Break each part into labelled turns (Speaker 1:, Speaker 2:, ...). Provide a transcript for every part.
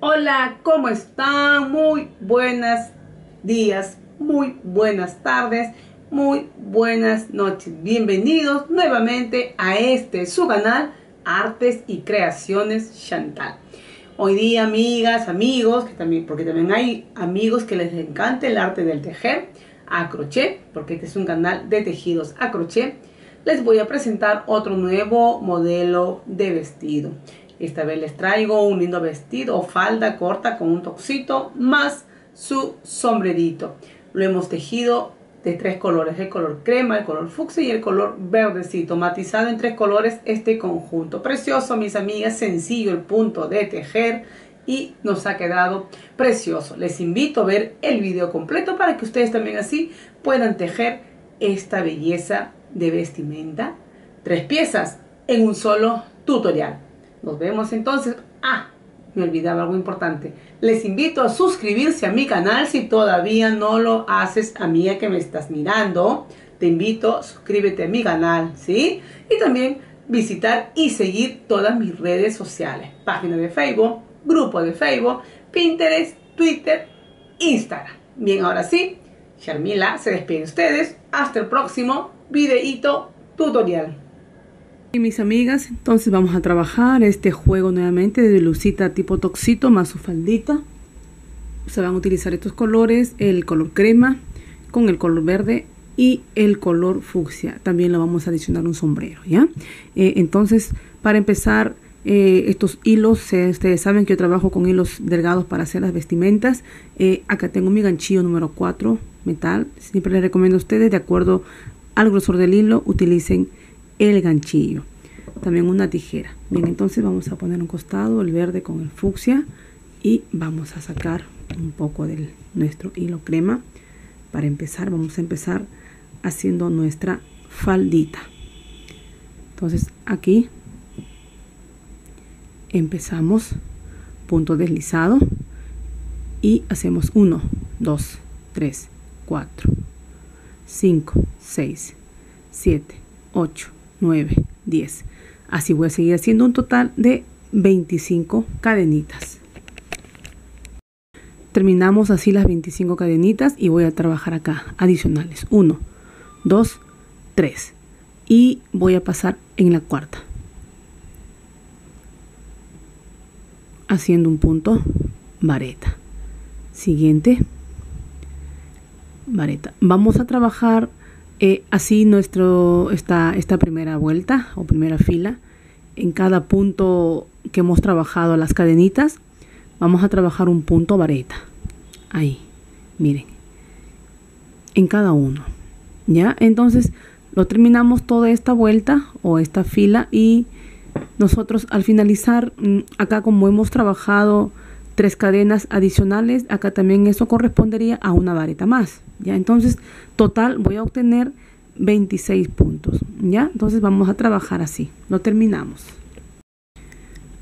Speaker 1: Hola, ¿cómo están? Muy buenos días, muy buenas tardes, muy buenas noches. Bienvenidos nuevamente a este su canal Artes y Creaciones Chantal. Hoy día, amigas, amigos, que también, porque también hay amigos que les encanta el arte del tejer a crochet, porque este es un canal de tejidos a crochet, les voy a presentar otro nuevo modelo de vestido. Esta vez les traigo un lindo vestido o falda corta con un toxito más su sombrerito. Lo hemos tejido de tres colores, el color crema, el color fucsia y el color verdecito, matizado en tres colores este conjunto. Precioso, mis amigas, sencillo el punto de tejer y nos ha quedado precioso. Les invito a ver el video completo para que ustedes también así puedan tejer esta belleza de vestimenta. Tres piezas en un solo tutorial. Nos vemos entonces. Ah, me olvidaba algo importante. Les invito a suscribirse a mi canal si todavía no lo haces, a amiga que me estás mirando. Te invito, suscríbete a mi canal, ¿sí? Y también visitar y seguir todas mis redes sociales. Página de Facebook, grupo de Facebook, Pinterest, Twitter, Instagram. Bien, ahora sí, Sharmila se despide de ustedes. Hasta el próximo videito tutorial. Y mis amigas, entonces vamos a trabajar este juego nuevamente de lucita tipo toxito más su faldita. Se van a utilizar estos colores, el color crema con el color verde y el color fucsia. También le vamos a adicionar un sombrero, ¿ya? Eh, entonces, para empezar, eh, estos hilos, ustedes saben que yo trabajo con hilos delgados para hacer las vestimentas. Eh, acá tengo mi ganchillo número 4, metal. Siempre les recomiendo a ustedes, de acuerdo al grosor del hilo, utilicen el ganchillo. También una tijera. Bien, entonces vamos a poner un costado el verde con el fucsia y vamos a sacar un poco de nuestro hilo crema. Para empezar, vamos a empezar haciendo nuestra faldita. Entonces aquí empezamos punto deslizado y hacemos 1, 2, 3, 4, 5, 6, 7, 8, 9, 10. Así voy a seguir haciendo un total de 25 cadenitas. Terminamos así las 25 cadenitas y voy a trabajar acá adicionales. 1, 2, 3. Y voy a pasar en la cuarta. Haciendo un punto, vareta. Siguiente, vareta. Vamos a trabajar eh, así nuestro, está esta primera vuelta o primera fila, en cada punto que hemos trabajado las cadenitas, vamos a trabajar un punto vareta. Ahí, miren, en cada uno. ¿Ya? Entonces, lo terminamos toda esta vuelta o esta fila y nosotros al finalizar, mm, acá como hemos trabajado tres cadenas adicionales, acá también eso correspondería a una vareta más, ¿ya? Entonces, total voy a obtener 26 puntos, ¿ya? Entonces vamos a trabajar así, lo terminamos.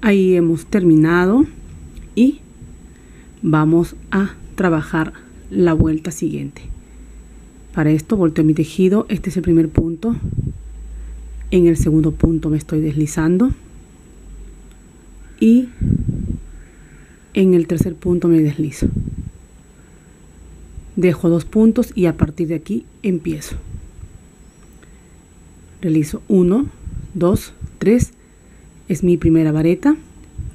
Speaker 1: Ahí hemos terminado y vamos a trabajar la vuelta siguiente. Para esto volteo mi tejido, este es el primer punto. En el segundo punto me estoy deslizando y en el tercer punto me deslizo. Dejo dos puntos y a partir de aquí empiezo. Realizo 1, 2, 3. Es mi primera vareta.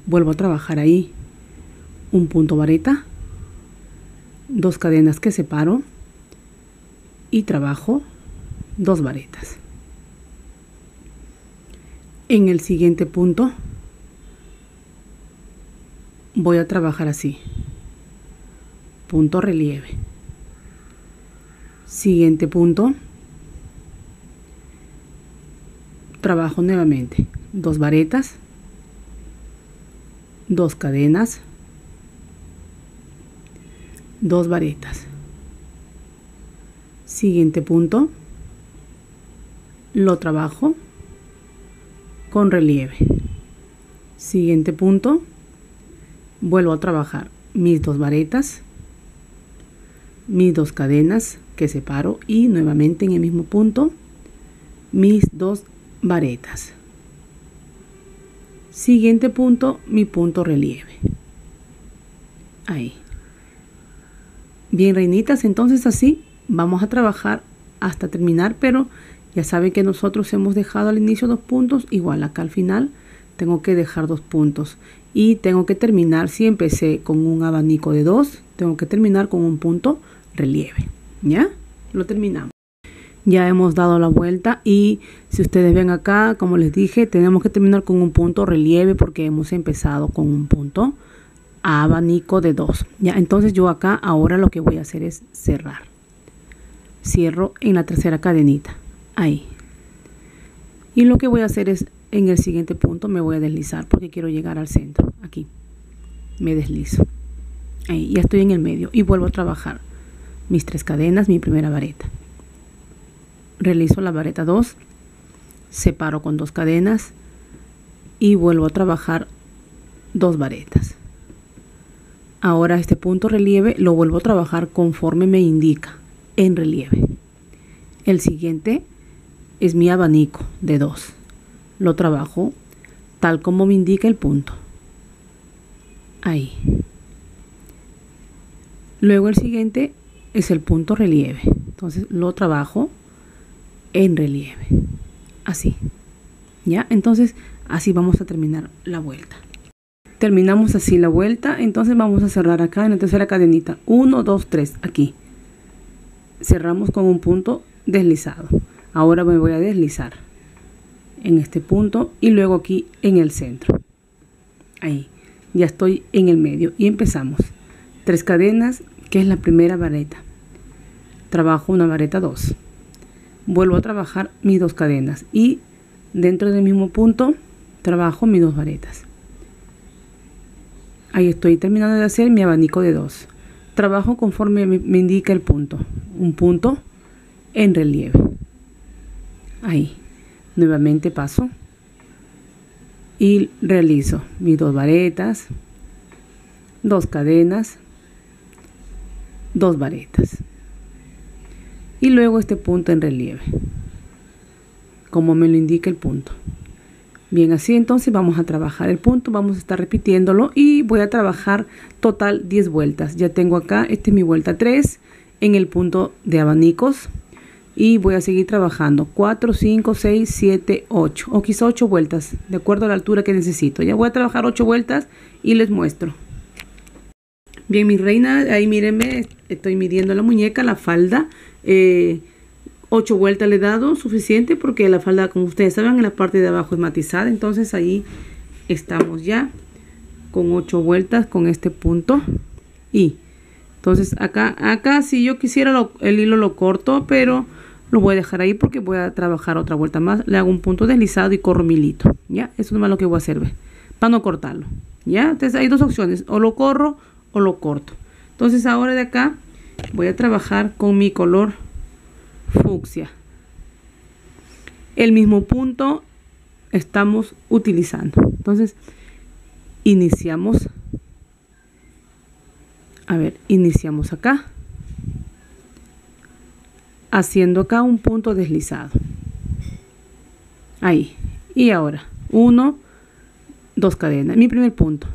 Speaker 1: Vuelvo a trabajar ahí. Un punto vareta. Dos cadenas que separo. Y trabajo dos varetas. En el siguiente punto voy a trabajar así. Punto relieve. Siguiente punto. Trabajo nuevamente. Dos varetas. Dos cadenas. Dos varetas. Siguiente punto. Lo trabajo con relieve. Siguiente punto vuelvo a trabajar mis dos varetas, mis dos cadenas que separo y nuevamente en el mismo punto mis dos varetas. Siguiente punto, mi punto relieve. Ahí. Bien, reinitas, entonces así vamos a trabajar hasta terminar, pero ya saben que nosotros hemos dejado al inicio dos puntos, igual acá al final tengo que dejar dos puntos y tengo que terminar, si empecé con un abanico de dos, tengo que terminar con un punto relieve. ¿Ya? Lo terminamos. Ya hemos dado la vuelta y si ustedes ven acá, como les dije, tenemos que terminar con un punto relieve porque hemos empezado con un punto abanico de dos. Ya, entonces yo acá ahora lo que voy a hacer es cerrar. Cierro en la tercera cadenita. Ahí. Y lo que voy a hacer es en el siguiente punto me voy a deslizar porque quiero llegar al centro. Aquí me deslizo. Ahí, ya estoy en el medio y vuelvo a trabajar mis tres cadenas, mi primera vareta. Realizo la vareta 2, separo con dos cadenas y vuelvo a trabajar dos varetas. Ahora este punto relieve lo vuelvo a trabajar conforme me indica en relieve. El siguiente es mi abanico de dos lo trabajo tal como me indica el punto. Ahí. Luego el siguiente es el punto relieve. Entonces lo trabajo en relieve. Así. ¿Ya? Entonces así vamos a terminar la vuelta. Terminamos así la vuelta. Entonces vamos a cerrar acá en la tercera cadenita. 1, 2, 3. Aquí. Cerramos con un punto deslizado. Ahora me voy a deslizar en este punto y luego aquí en el centro. Ahí, ya estoy en el medio y empezamos. Tres cadenas, que es la primera vareta. Trabajo una vareta 2. Vuelvo a trabajar mis dos cadenas y dentro del mismo punto trabajo mis dos varetas. Ahí estoy terminando de hacer mi abanico de dos Trabajo conforme me indica el punto. Un punto en relieve. Ahí Nuevamente paso y realizo mis dos varetas, dos cadenas, dos varetas. Y luego este punto en relieve, como me lo indica el punto. Bien, así entonces vamos a trabajar el punto, vamos a estar repitiéndolo y voy a trabajar total 10 vueltas. Ya tengo acá, este es mi vuelta 3 en el punto de abanicos y voy a seguir trabajando 4, 5, 6, 7, 8 o quizá 8 vueltas de acuerdo a la altura que necesito. Ya voy a trabajar 8 vueltas y les muestro. Bien, mi reina ahí mírenme, estoy midiendo la muñeca, la falda. Eh, 8 vueltas le he dado, suficiente porque la falda, como ustedes saben, en la parte de abajo es matizada. Entonces ahí estamos ya con 8 vueltas con este punto. Y entonces acá, acá si yo quisiera el hilo lo corto, pero lo voy a dejar ahí porque voy a trabajar otra vuelta más. Le hago un punto deslizado y corro mi ¿Ya? Eso es lo que voy a hacer, Para no cortarlo. ¿Ya? Entonces hay dos opciones. O lo corro o lo corto. Entonces ahora de acá voy a trabajar con mi color fucsia. El mismo punto estamos utilizando. Entonces iniciamos. A ver, iniciamos acá haciendo acá un punto deslizado. Ahí. Y ahora, uno, dos cadenas. Mi primer punto.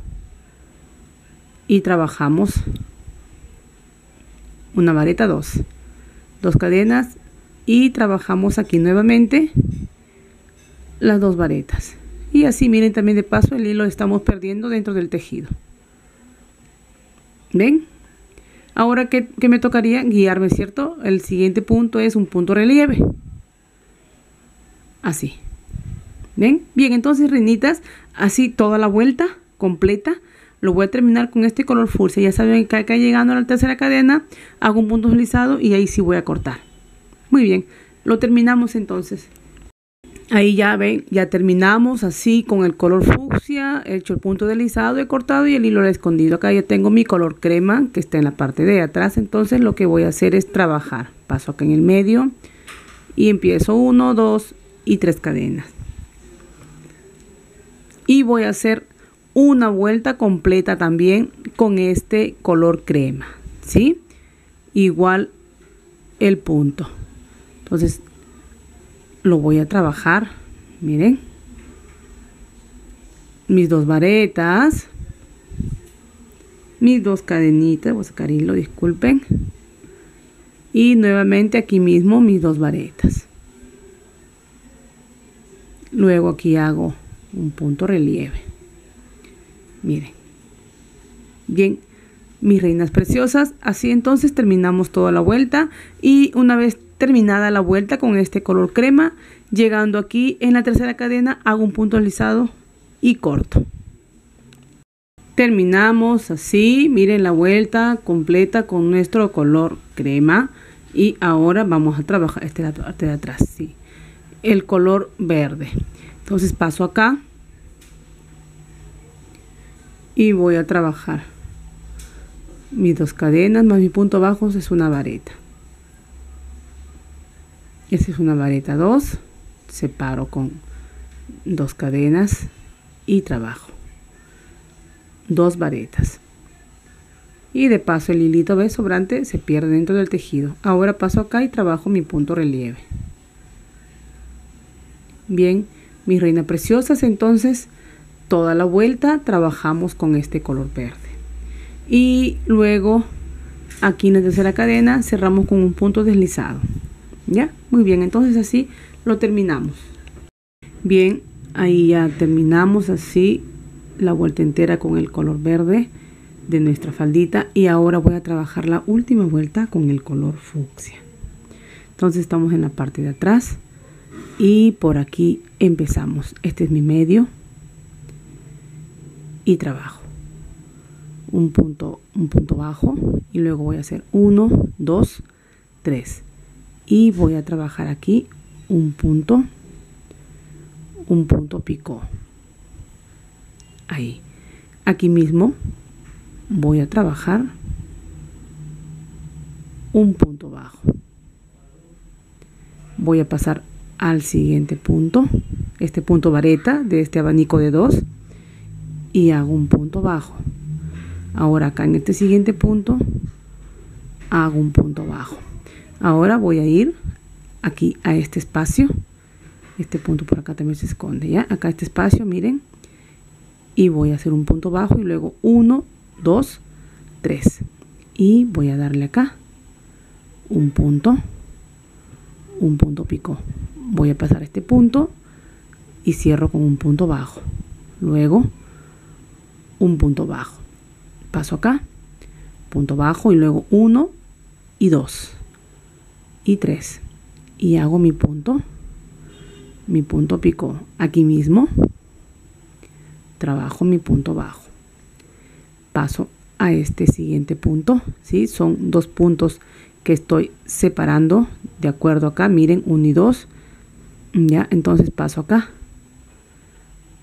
Speaker 1: Y trabajamos una vareta Dos. dos cadenas y trabajamos aquí nuevamente las dos varetas. Y así miren también de paso el hilo estamos perdiendo dentro del tejido. ¿Ven? Ahora, ¿qué, me tocaría? Guiarme, ¿cierto? El siguiente punto es un punto relieve. Así. ¿Ven? Bien, entonces, reinitas, así toda la vuelta completa. Lo voy a terminar con este color fucsia. Ya saben que acá llegando a la tercera cadena, hago un punto deslizado y ahí sí voy a cortar. Muy bien, lo terminamos entonces. Ahí ya ven, ya terminamos así con el color fucsia, he hecho el punto deslizado, he cortado y el hilo he escondido. Acá ya tengo mi color crema que está en la parte de atrás, entonces lo que voy a hacer es trabajar. Paso acá en el medio y empiezo 1, 2 y 3 cadenas. Y voy a hacer una vuelta completa también con este color crema, ¿sí? Igual el punto. Entonces lo voy a trabajar, miren, mis dos varetas, mis dos cadenitas, voy a lo disculpen, y nuevamente aquí mismo mis dos varetas. Luego aquí hago un punto relieve. Miren. Bien, mis reinas preciosas. Así entonces terminamos toda la vuelta y una vez terminada la vuelta con este color crema llegando aquí en la tercera cadena hago un punto alisado y corto terminamos así miren la vuelta completa con nuestro color crema y ahora vamos a trabajar este la parte este de atrás sí el color verde entonces paso acá y voy a trabajar mis dos cadenas más mi punto bajo es una vareta esta es una vareta 2 separo con dos cadenas y trabajo dos varetas y de paso el hilito de sobrante se pierde dentro del tejido ahora paso acá y trabajo mi punto relieve bien mis reinas preciosas entonces toda la vuelta trabajamos con este color verde y luego aquí en la tercera cadena cerramos con un punto deslizado ya muy bien, entonces así lo terminamos. Bien, ahí ya terminamos así la vuelta entera con el color verde de nuestra faldita y ahora voy a trabajar la última vuelta con el color fucsia entonces estamos en la parte de atrás y por aquí empezamos este es mi medio y trabajo un punto un punto bajo y luego voy a hacer 1 2 3 y voy a trabajar aquí un punto un punto pico ahí aquí mismo voy a trabajar un punto bajo voy a pasar al siguiente punto este punto vareta de este abanico de dos y hago un punto bajo ahora acá en este siguiente punto hago un punto bajo Ahora voy a ir aquí a este espacio. Este punto por acá también se esconde, ¿ya? Acá este espacio, miren. Y voy a hacer un punto bajo y luego 1, 2, 3. Y voy a darle acá un punto, un punto pico. Voy a pasar este punto y cierro con un punto bajo. Luego un punto bajo. Paso acá, punto bajo y luego 1 y 2 y 3. Y hago mi punto, mi punto pico aquí mismo, trabajo mi punto bajo. Paso a este siguiente punto, si Son dos puntos que estoy separando de acuerdo acá, miren, 1 y 2. Ya, entonces paso acá.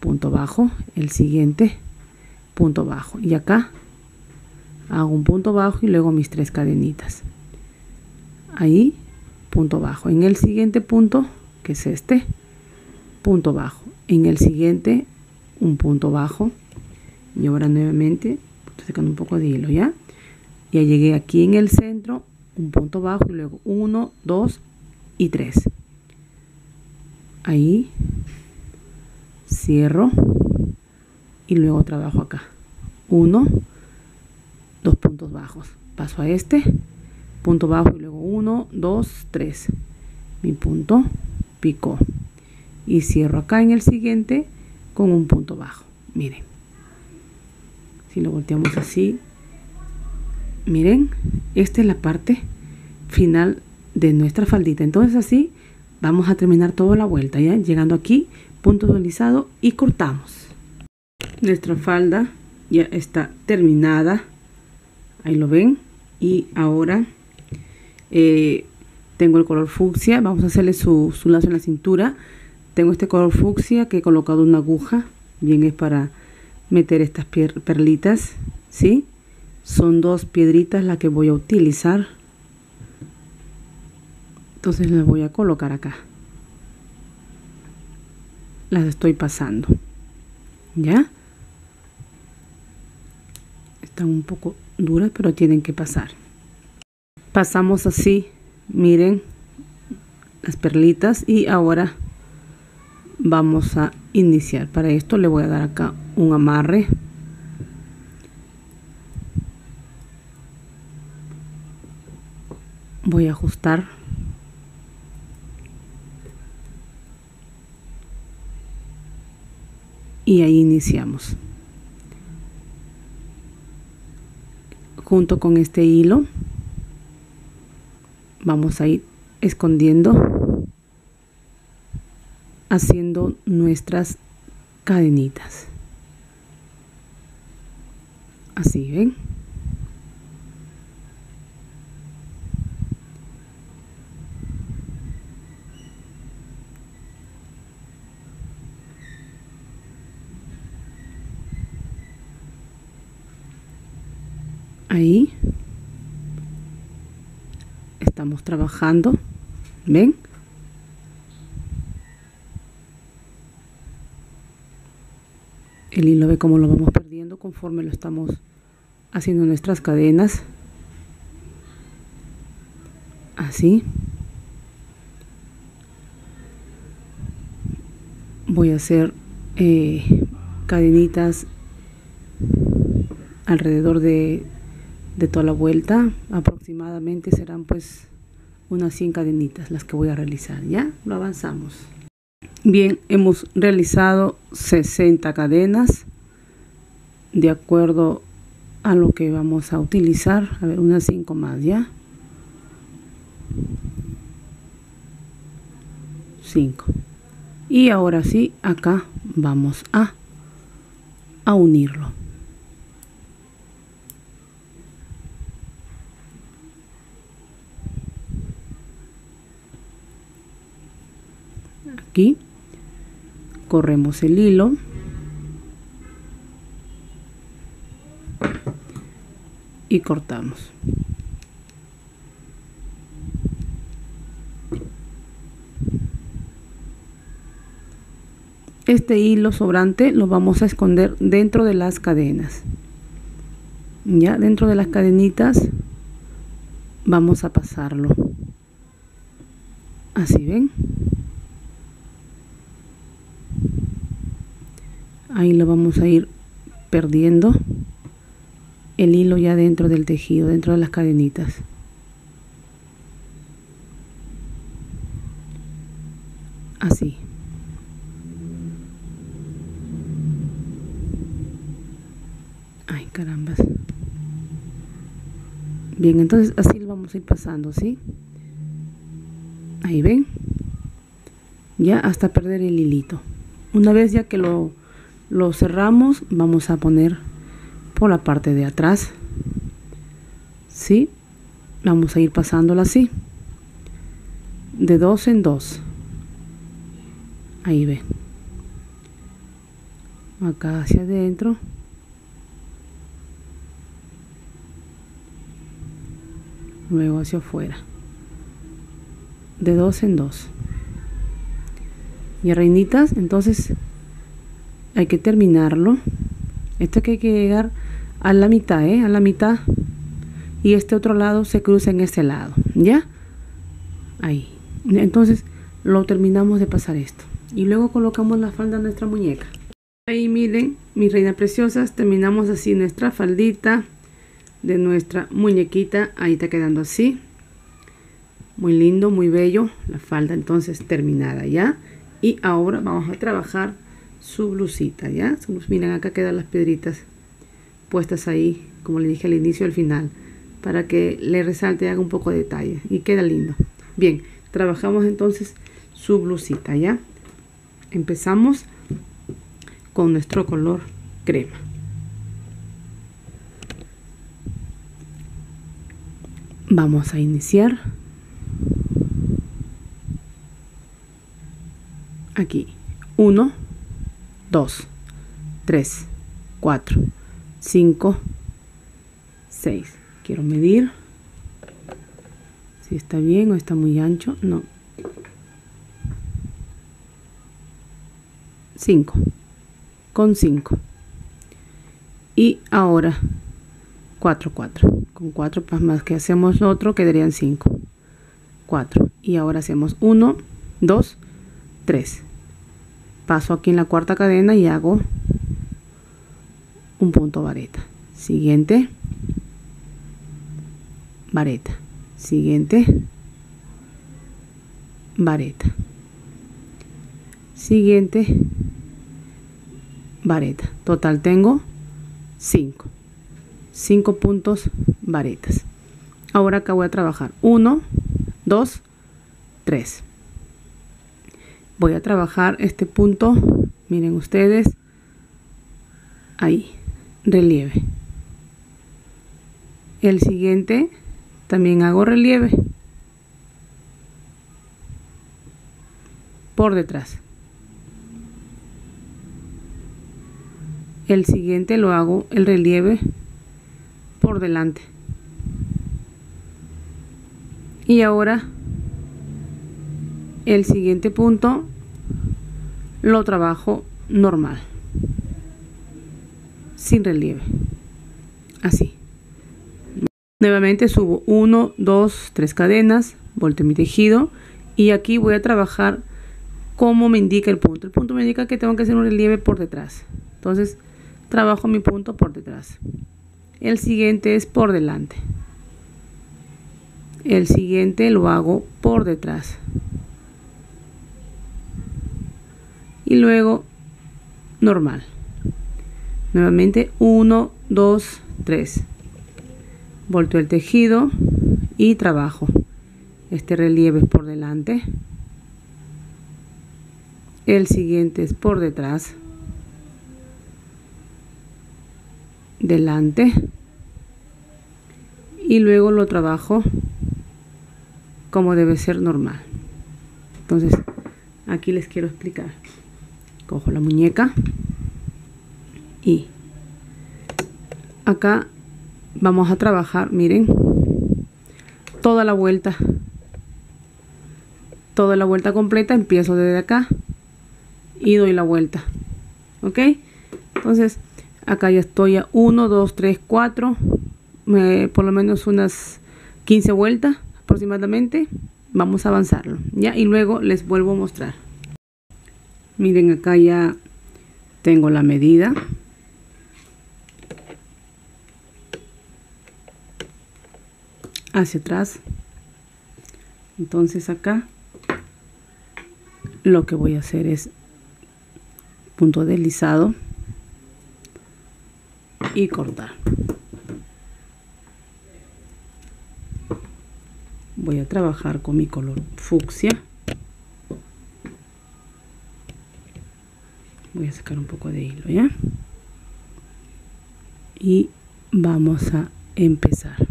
Speaker 1: Punto bajo, el siguiente punto bajo y acá hago un punto bajo y luego mis tres cadenitas. Ahí punto bajo. En el siguiente punto, que es este, punto bajo. En el siguiente, un punto bajo. Y ahora nuevamente, estoy sacando un poco de hilo, ¿ya? Ya llegué aquí en el centro, un punto bajo, y luego 1, 2 y 3. Ahí, cierro, y luego trabajo acá. 1, dos puntos bajos. Paso a este, punto bajo y luego 1, 2, 3. Mi punto picó. Y cierro acá en el siguiente con un punto bajo. Miren. Si lo volteamos así. Miren, esta es la parte final de nuestra faldita. Entonces así vamos a terminar toda la vuelta. ya Llegando aquí, punto deslizado y cortamos. Nuestra falda ya está terminada. Ahí lo ven. Y ahora eh, tengo el color fucsia, vamos a hacerle su, lazo en la cintura. Tengo este color fucsia que he colocado una aguja, bien es para meter estas perlitas, ¿sí? Son dos piedritas las que voy a utilizar. Entonces las voy a colocar acá. Las estoy pasando. ¿Ya? Están un poco duras, pero tienen que pasar pasamos así miren las perlitas y ahora vamos a iniciar para esto le voy a dar acá un amarre voy a ajustar y ahí iniciamos junto con este hilo vamos a ir escondiendo haciendo nuestras cadenitas así ven ahí trabajando. ¿Ven? El hilo ve cómo lo vamos perdiendo conforme lo estamos haciendo nuestras cadenas. Así. Voy a hacer eh, cadenitas alrededor de, de toda la vuelta aproximadamente serán pues unas 100 cadenitas las que voy a realizar, ¿ya? Lo avanzamos. Bien, hemos realizado 60 cadenas de acuerdo a lo que vamos a utilizar. A ver, unas 5 más, ¿ya? 5. Y ahora sí, acá vamos a, a unirlo. corremos el hilo, y cortamos. Este hilo sobrante lo vamos a esconder dentro de las cadenas. Ya dentro de las cadenitas vamos a pasarlo. Así ven ahí lo vamos a ir perdiendo el hilo ya dentro del tejido dentro de las cadenitas así ay carambas bien entonces así lo vamos a ir pasando sí ahí ven ya hasta perder el hilito una vez ya que lo, lo cerramos, vamos a poner por la parte de atrás. ¿Sí? Vamos a ir pasándola así. De dos en dos. Ahí ve. Acá hacia adentro. Luego hacia afuera. De dos en dos y reinitas entonces hay que terminarlo esto que hay que llegar a la mitad ¿eh? a la mitad y este otro lado se cruza en este lado ya ahí entonces lo terminamos de pasar esto y luego colocamos la falda de nuestra muñeca ahí miren mis reinas preciosas terminamos así nuestra faldita de nuestra muñequita ahí está quedando así muy lindo muy bello la falda entonces terminada ya y ahora vamos a trabajar su blusita ya miren acá quedan las piedritas puestas ahí como le dije al inicio al final para que le resalte haga un poco de detalle y queda lindo bien trabajamos entonces su blusita ya empezamos con nuestro color crema vamos a iniciar aquí. 1, 2, 3, 4, 5, 6. Quiero medir si está bien o está muy ancho. No. 5. Con 5. Y ahora 4, 4. Con 4 pues, más que hacemos otro quedarían 5. 4. Y ahora hacemos 1, 2, 3 paso aquí en la cuarta cadena y hago un punto vareta siguiente vareta siguiente vareta siguiente vareta total tengo 5 5 puntos varetas ahora acá voy a trabajar 1 2 3 voy a trabajar este punto miren ustedes ahí relieve el siguiente también hago relieve por detrás el siguiente lo hago el relieve por delante y ahora el siguiente punto lo trabajo normal, sin relieve, así. Nuevamente subo 1, 2, 3 cadenas, volteo mi tejido y aquí voy a trabajar como me indica el punto. El punto me indica que tengo que hacer un relieve por detrás. Entonces trabajo mi punto por detrás. El siguiente es por delante. El siguiente lo hago por detrás. y luego normal. Nuevamente 1, 2, 3. volto el tejido y trabajo este relieve es por delante. El siguiente es por detrás. Delante. Y luego lo trabajo como debe ser normal. Entonces, aquí les quiero explicar cojo la muñeca y acá vamos a trabajar miren toda la vuelta toda la vuelta completa empiezo desde acá y doy la vuelta ok entonces acá ya estoy a 1 2 3 4 por lo menos unas 15 vueltas aproximadamente vamos a avanzarlo ya y luego les vuelvo a mostrar miren acá ya tengo la medida hacia atrás entonces acá lo que voy a hacer es punto deslizado y cortar voy a trabajar con mi color fucsia voy a sacar un poco de hilo ya y vamos a empezar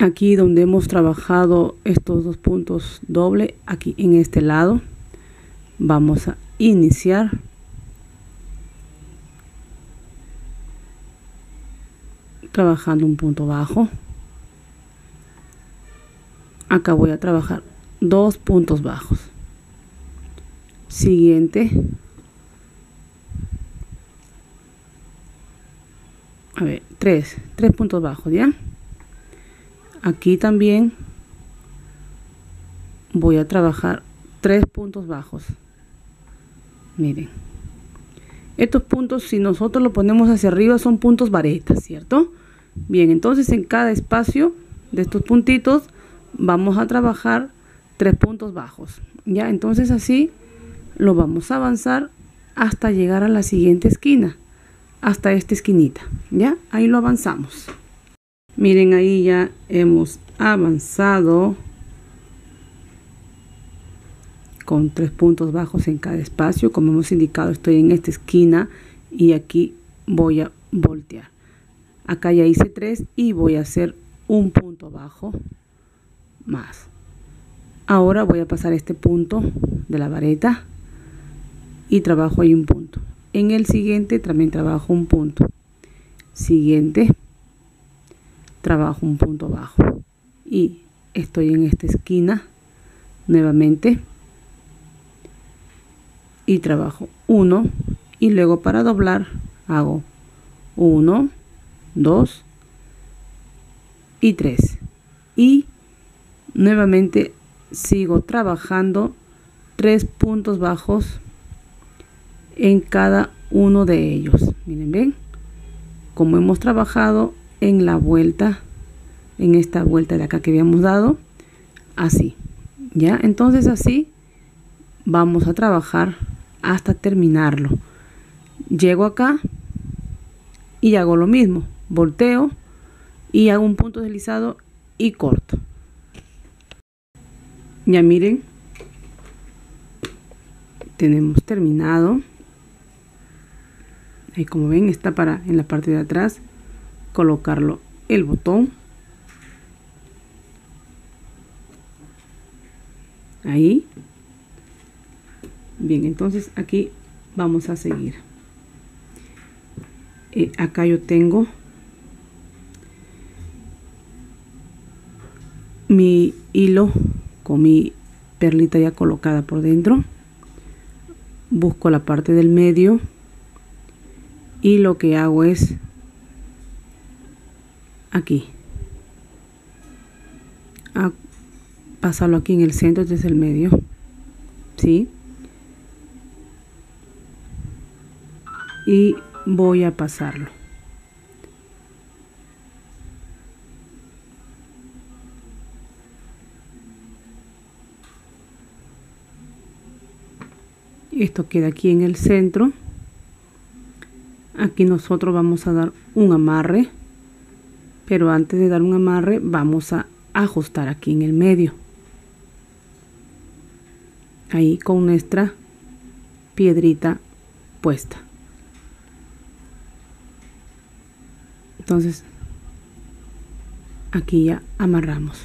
Speaker 1: aquí donde hemos trabajado estos dos puntos doble aquí en este lado vamos a iniciar trabajando un punto bajo acá voy a trabajar dos puntos bajos. Siguiente. A ver, tres, tres puntos bajos, ¿ya? Aquí también voy a trabajar tres puntos bajos. Miren. Estos puntos, si nosotros lo ponemos hacia arriba, son puntos varetas, ¿cierto? Bien, entonces en cada espacio de estos puntitos vamos a trabajar tres puntos bajos. Ya, entonces así lo vamos a avanzar hasta llegar a la siguiente esquina, hasta esta esquinita. Ya, ahí lo avanzamos. Miren, ahí ya hemos avanzado con tres puntos bajos en cada espacio. Como hemos indicado, estoy en esta esquina y aquí voy a voltear. Acá ya hice tres y voy a hacer un punto bajo más. Ahora voy a pasar este punto de la vareta y trabajo ahí un punto. En el siguiente también trabajo un punto. Siguiente, trabajo un punto bajo. Y estoy en esta esquina nuevamente y trabajo uno y luego para doblar hago uno dos y tres y nuevamente sigo trabajando tres puntos bajos en cada uno de ellos miren bien como hemos trabajado en la vuelta en esta vuelta de acá que habíamos dado así ya entonces así vamos a trabajar hasta terminarlo llego acá y hago lo mismo volteo y hago un punto deslizado y corto ya miren, tenemos terminado. y como ven, está para en la parte de atrás colocarlo el botón. Ahí. Bien, entonces aquí vamos a seguir. Eh, acá yo tengo mi hilo mi perlita ya colocada por dentro busco la parte del medio y lo que hago es aquí a ah, pasarlo aquí en el centro desde el medio ¿sí? y voy a pasarlo esto queda aquí en el centro aquí nosotros vamos a dar un amarre pero antes de dar un amarre vamos a ajustar aquí en el medio ahí con nuestra piedrita puesta entonces aquí ya amarramos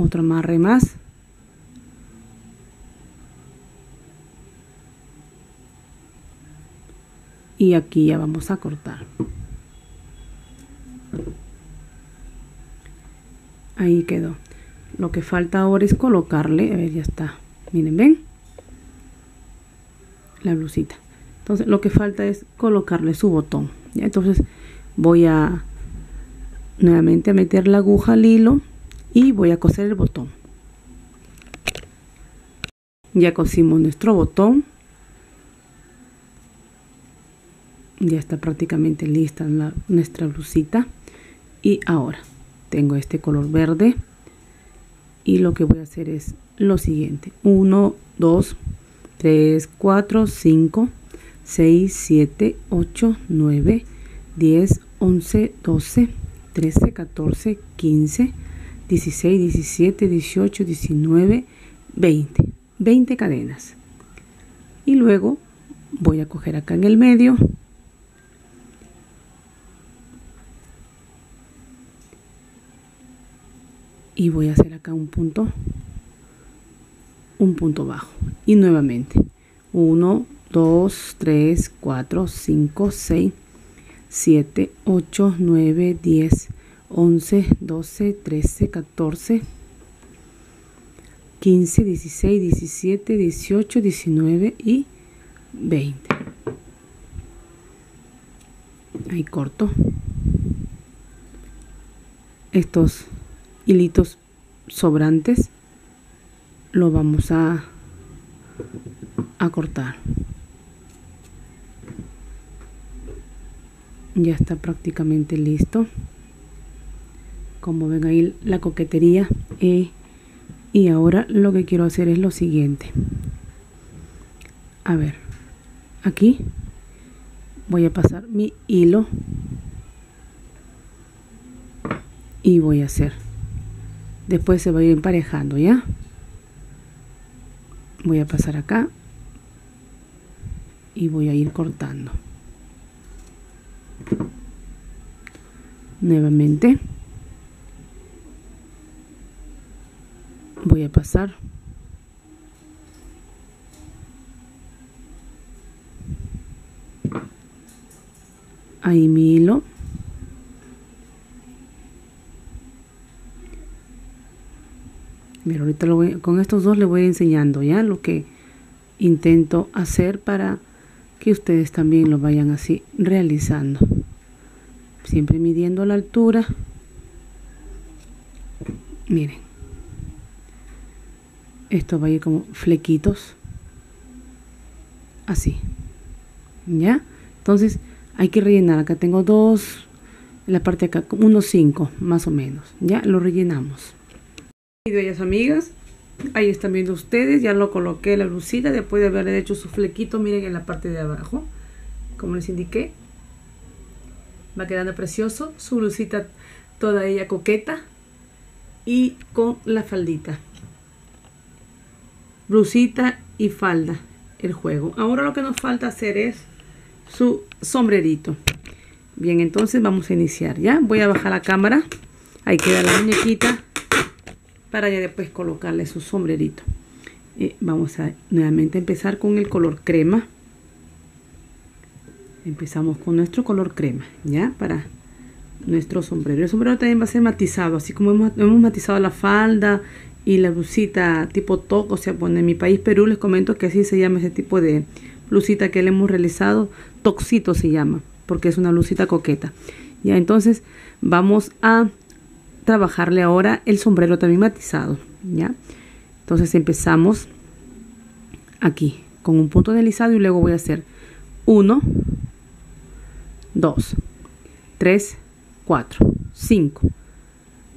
Speaker 1: otro amarre más y aquí ya vamos a cortar ahí quedó lo que falta ahora es colocarle a ver ya está miren ven la blusita entonces lo que falta es colocarle su botón entonces voy a nuevamente a meter la aguja al hilo y voy a coser el botón ya cosimos nuestro botón ya está prácticamente lista nuestra blusita y ahora tengo este color verde y lo que voy a hacer es lo siguiente 1 2 3 4 5 6 7 8 9 10 11 12 13 14 15 16, 17, 18, 19, 20. 20 cadenas. Y luego voy a coger acá en el medio. Y voy a hacer acá un punto, un punto bajo. Y nuevamente, 1, 2, 3, 4, 5, 6, 7, 8, 9, 10, 11, 12, 13, 14, 15, 16, 17, 18, 19 y 20. Ahí corto estos hilitos sobrantes lo vamos a, a cortar ya está prácticamente listo como ven ahí la coquetería eh, y ahora lo que quiero hacer es lo siguiente a ver aquí voy a pasar mi hilo y voy a hacer después se va a ir emparejando ya voy a pasar acá y voy a ir cortando nuevamente voy a pasar ahí mi hilo Mira, ahorita lo voy, con estos dos le voy enseñando ya lo que intento hacer para que ustedes también lo vayan así realizando. Siempre midiendo la altura. Miren esto va a ir como flequitos. Así. ¿Ya? Entonces hay que rellenar. Acá tengo dos. En la parte de acá, unos cinco más o menos. Ya lo rellenamos. Y bellas amigas, ahí están viendo ustedes. Ya lo coloqué la blusita después de haberle hecho su flequito. Miren en la parte de abajo. Como les indiqué. Va quedando precioso. Su blusita toda ella coqueta. Y con la faldita blusita y falda el juego. Ahora lo que nos falta hacer es su sombrerito. Bien, entonces vamos a iniciar, ¿ya? Voy a bajar la cámara. Ahí queda la muñequita para ya después colocarle su sombrerito. y eh, vamos a nuevamente empezar con el color crema. Empezamos con nuestro color crema, ¿ya? Para nuestro sombrero. El sombrero también va a ser matizado, así como hemos, hemos matizado la falda y la blusita tipo o sea, pone. En mi país, Perú, les comento que así se llama ese tipo de blusita que le hemos realizado. Toxito se llama, porque es una blusita coqueta. Ya, entonces vamos a trabajarle ahora el sombrero también matizado, ¿ya? Entonces empezamos aquí con un punto deslizado y luego voy a hacer 1, 2, 3, 4, 5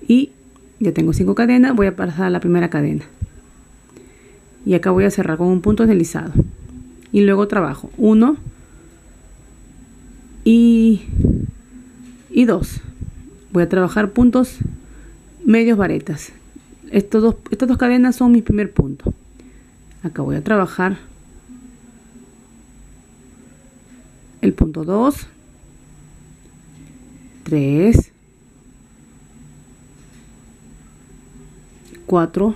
Speaker 1: y ya tengo cinco cadenas, voy a pasar a la primera cadena. Y acá voy a cerrar con un punto deslizado. Y luego trabajo 1 y, y 2. Voy a trabajar puntos medios varetas. Estos dos, estas dos cadenas son mi primer punto. Acá voy a trabajar el punto 2, 3, 4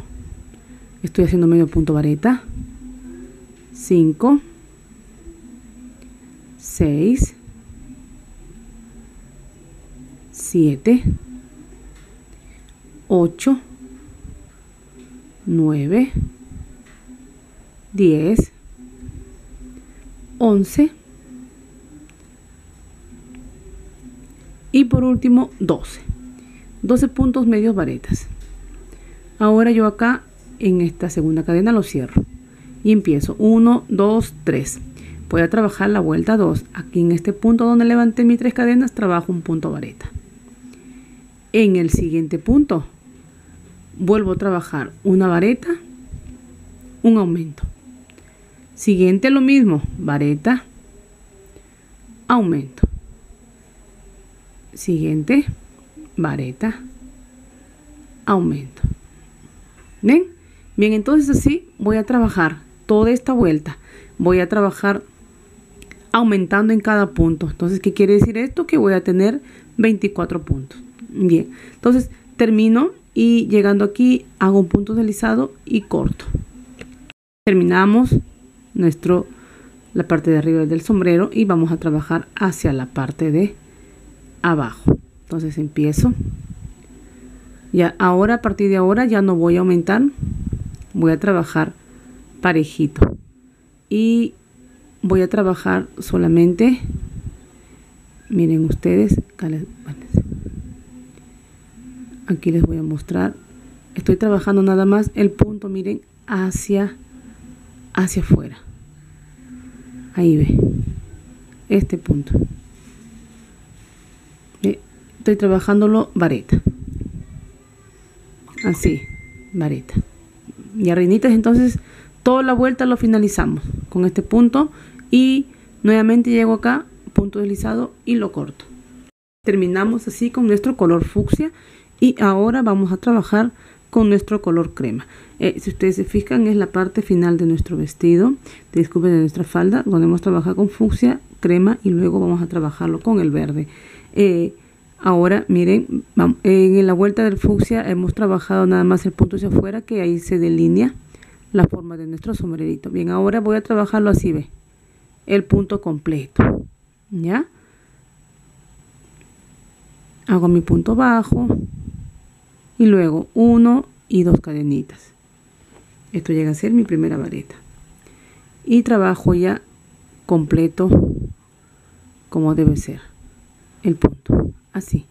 Speaker 1: estoy haciendo medio punto vareta 5 6 7 8 9 10 11 y por último 12 12 puntos medios varetas Ahora yo acá en esta segunda cadena lo cierro y empiezo 1, 2, 3. Voy a trabajar la vuelta 2. Aquí en este punto donde levanté mis tres cadenas trabajo un punto vareta. En el siguiente punto vuelvo a trabajar una vareta, un aumento. Siguiente lo mismo, vareta, aumento. Siguiente, vareta, aumento. ¿Bien? entonces así voy a trabajar toda esta vuelta. Voy a trabajar aumentando en cada punto. Entonces, ¿qué quiere decir esto? Que voy a tener 24 puntos. Bien, entonces termino y llegando aquí hago un punto deslizado y corto. Terminamos nuestro la parte de arriba del sombrero y vamos a trabajar hacia la parte de abajo. Entonces empiezo ya, ahora, a partir de ahora, ya no voy a aumentar, voy a trabajar parejito. Y voy a trabajar solamente, miren ustedes, aquí les voy a mostrar. Estoy trabajando nada más el punto, miren, hacia, hacia afuera. Ahí ve, este punto. Estoy trabajándolo vareta. Así, vareta. Y arrinitas, entonces toda la vuelta lo finalizamos con este punto y nuevamente llego acá, punto deslizado y lo corto. Terminamos así con nuestro color fucsia y ahora vamos a trabajar con nuestro color crema. Eh, si ustedes se fijan es la parte final de nuestro vestido, disculpen de nuestra falda, donde hemos trabajado con fucsia, crema y luego vamos a trabajarlo con el verde. Eh, Ahora, miren, en la vuelta del fucsia hemos trabajado nada más el punto hacia afuera, que ahí se delinea la forma de nuestro sombrerito. Bien, ahora voy a trabajarlo así, ve, el punto completo, ¿ya? Hago mi punto bajo y luego uno y dos cadenitas. Esto llega a ser mi primera vareta. Y trabajo ya completo como debe ser el punto así.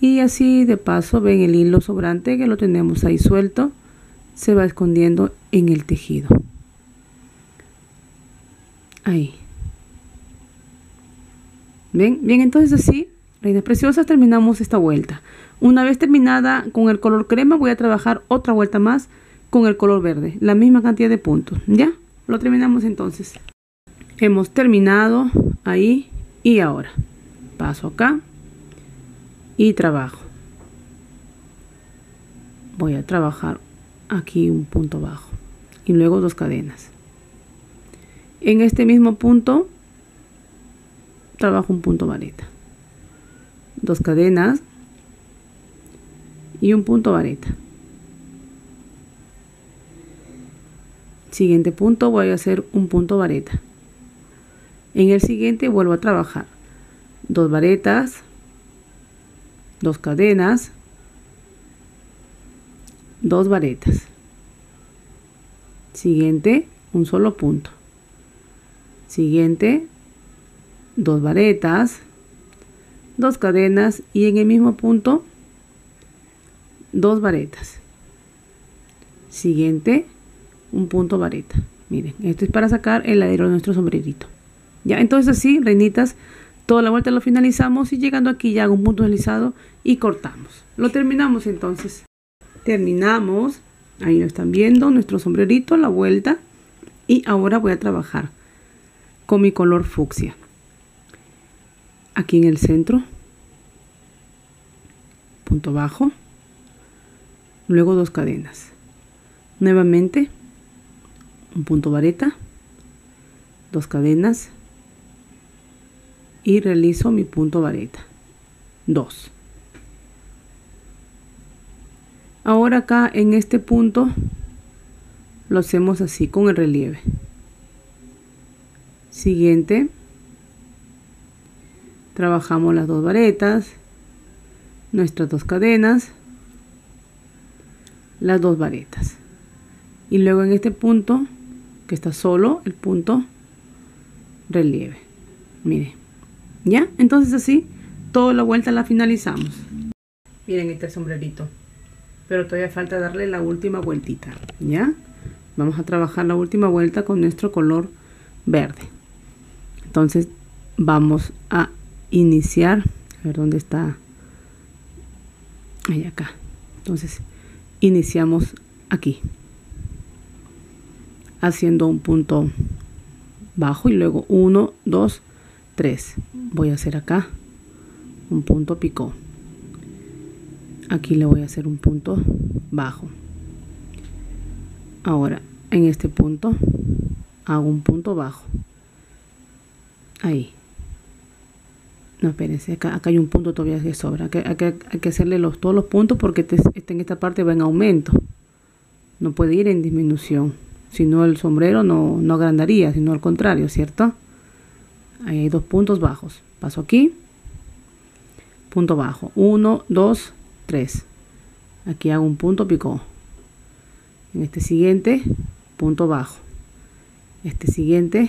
Speaker 1: Y así de paso ven el hilo sobrante que lo tenemos ahí suelto, se va escondiendo en el tejido. Ahí. bien Bien, entonces así, reinas preciosas, terminamos esta vuelta. Una vez terminada con el color crema, voy a trabajar otra vuelta más con el color verde, la misma cantidad de puntos, ¿ya? Lo terminamos entonces. Hemos terminado ahí y ahora paso acá y trabajo. Voy a trabajar aquí un punto bajo y luego dos cadenas. En este mismo punto trabajo un punto vareta. Dos cadenas y un punto vareta. Siguiente punto voy a hacer un punto vareta. En el siguiente vuelvo a trabajar dos varetas, dos cadenas, dos varetas. Siguiente, un solo punto. Siguiente, dos varetas, dos cadenas y en el mismo punto dos varetas. Siguiente, un punto vareta. Miren, esto es para sacar el ladero de nuestro sombrerito. Ya, entonces así, reinitas, toda la vuelta lo finalizamos y llegando aquí ya hago un punto deslizado y cortamos. Lo terminamos entonces. Terminamos, ahí lo están viendo, nuestro sombrerito, la vuelta y ahora voy a trabajar con mi color fucsia. Aquí en el centro, punto bajo, luego dos cadenas. Nuevamente, un punto vareta, dos cadenas, y realizo mi punto vareta. 2. Ahora acá en este punto lo hacemos así con el relieve. Siguiente. Trabajamos las dos varetas, nuestras dos cadenas, las dos varetas. Y luego en este punto que está solo el punto relieve. Mire. ¿Ya? Entonces así, toda la vuelta la finalizamos. Miren este sombrerito. Pero todavía falta darle la última vueltita, ¿ya? Vamos a trabajar la última vuelta con nuestro color verde. Entonces vamos a iniciar. A ver dónde está. Ahí acá. Entonces iniciamos aquí. Haciendo un punto bajo y luego 1, 2, voy a hacer acá un punto pico aquí le voy a hacer un punto bajo ahora en este punto hago un punto bajo ahí no, espérense, acá, hay un punto todavía que sobra. hay que hacerle los, todos los puntos porque este, este, en esta parte va en aumento. No puede ir en disminución. Si no, el sombrero no, no agrandaría, sino al contrario, ¿cierto? Ahí hay dos puntos bajos. Paso aquí. Punto bajo. 1, 2, 3. Aquí hago un punto pico En este siguiente, punto bajo. Este siguiente,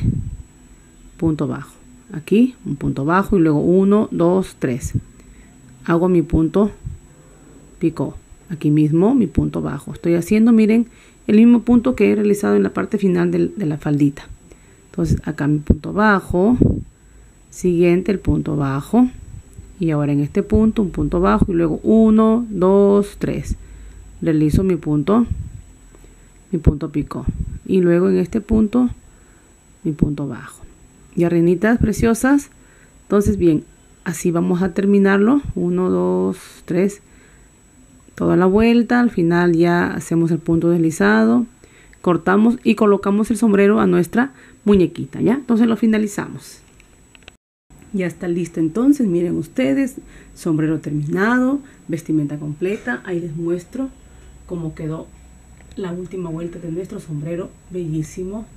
Speaker 1: punto bajo. Aquí, un punto bajo y luego 1, 2, 3. Hago mi punto pico Aquí mismo mi punto bajo. Estoy haciendo, miren, el mismo punto que he realizado en la parte final de la faldita. Entonces acá mi punto bajo, Siguiente, el punto bajo. Y ahora en este punto, un punto bajo y luego 1, 2, 3. Realizo mi punto, mi punto pico. Y luego en este punto, mi punto bajo. Y arenitas preciosas. Entonces, bien, así vamos a terminarlo. 1, 2, 3. Toda la vuelta. Al final ya hacemos el punto deslizado. Cortamos y colocamos el sombrero a nuestra muñequita. ¿ya? Entonces lo finalizamos. Ya está listo entonces, miren ustedes, sombrero terminado, vestimenta completa. Ahí les muestro cómo quedó la última vuelta de nuestro sombrero. Bellísimo,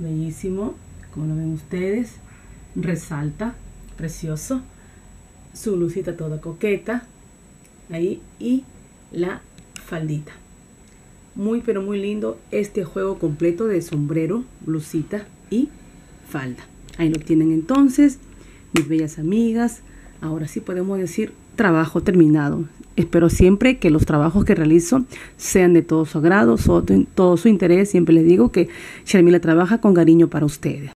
Speaker 1: bellísimo, como lo ven ustedes. Resalta, precioso. Su lucita toda coqueta. Ahí y la faldita. Muy pero muy lindo este juego completo de sombrero, blusita y falda. Ahí lo tienen entonces mis bellas amigas, ahora sí podemos decir trabajo terminado. Espero siempre que los trabajos que realizo sean de todo su agrado, todo su interés. Siempre les digo que Sharmila trabaja con cariño para ustedes.